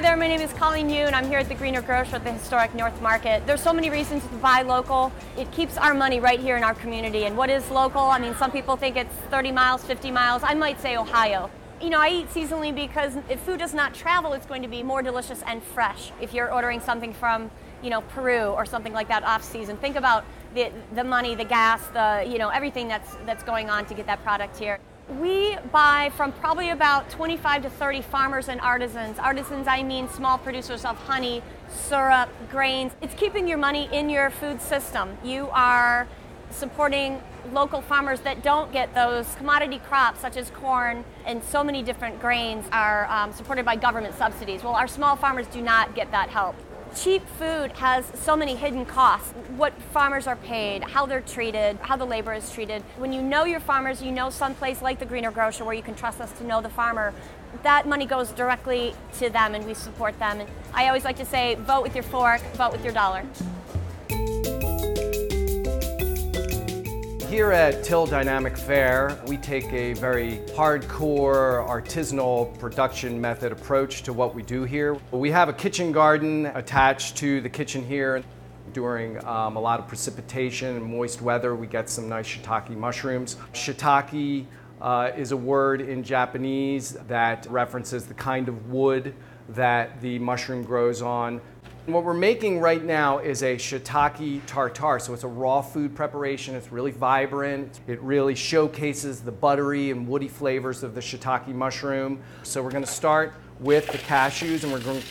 Hi there, my name is Colleen Yuhn and I'm here at the Greener Grocer at the historic North Market. There's so many reasons to buy local. It keeps our money right here in our community. And what is local? I mean, some people think it's 30 miles, 50 miles. I might say Ohio. You know, I eat seasonally because if food does not travel, it's going to be more delicious and fresh. If you're ordering something from, you know, Peru or something like that off season, think about the, the money, the gas, the, you know, everything that's, that's going on to get that product here. We buy from probably about 25 to 30 farmers and artisans. Artisans, I mean small producers of honey, syrup, grains. It's keeping your money in your food system. You are supporting local farmers that don't get those commodity crops such as corn and so many different grains are um, supported by government subsidies. Well, our small farmers do not get that help cheap food has so many hidden costs. What farmers are paid, how they're treated, how the labor is treated. When you know your farmers, you know someplace like the Greener Grocer where you can trust us to know the farmer, that money goes directly to them and we support them. And I always like to say, vote with your fork, vote with your dollar. Here at Till Dynamic Fare, we take a very hardcore artisanal production method approach to what we do here. We have a kitchen garden attached to the kitchen here. During um, a lot of precipitation and moist weather, we get some nice shiitake mushrooms. Shiitake uh, is a word in Japanese that references the kind of wood that the mushroom grows on. What we're making right now is a shiitake tartare. So it's a raw food preparation. It's really vibrant. It really showcases the buttery and woody flavors of the shiitake mushroom. So we're going to start with the cashews and we're going to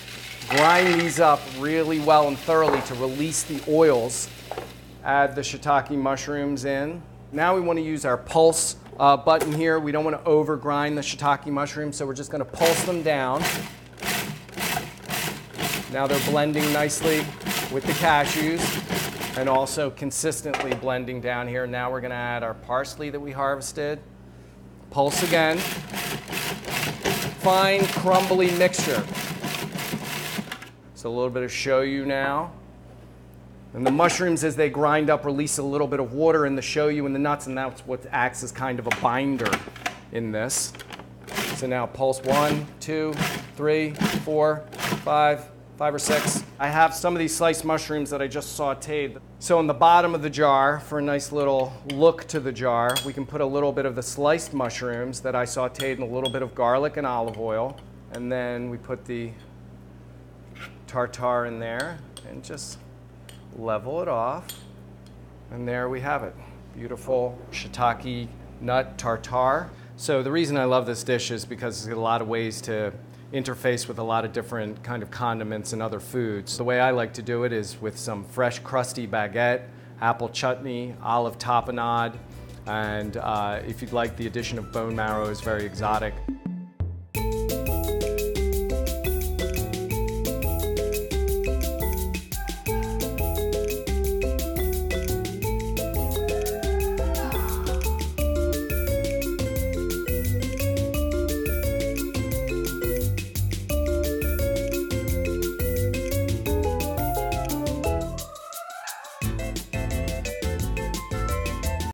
grind these up really well and thoroughly to release the oils. Add the shiitake mushrooms in. Now we want to use our pulse uh, button here. We don't want to over grind the shiitake mushrooms, so we're just going to pulse them down. Now they're blending nicely with the cashews and also consistently blending down here. Now we're going to add our parsley that we harvested. Pulse again. Fine, crumbly mixture. So a little bit of shoyu now. And the mushrooms, as they grind up, release a little bit of water in the shoyu and the nuts, and that's what acts as kind of a binder in this. So now pulse one, two, three, four, five, five or six. I have some of these sliced mushrooms that I just sauteed. So in the bottom of the jar, for a nice little look to the jar, we can put a little bit of the sliced mushrooms that I sauteed in a little bit of garlic and olive oil. And then we put the tartare in there and just level it off. And there we have it. Beautiful shiitake nut tartare. So the reason I love this dish is because there's a lot of ways to interface with a lot of different kind of condiments and other foods. The way I like to do it is with some fresh crusty baguette, apple chutney, olive tapenade, and uh, if you'd like the addition of bone marrow is very exotic.